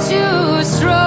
too strong.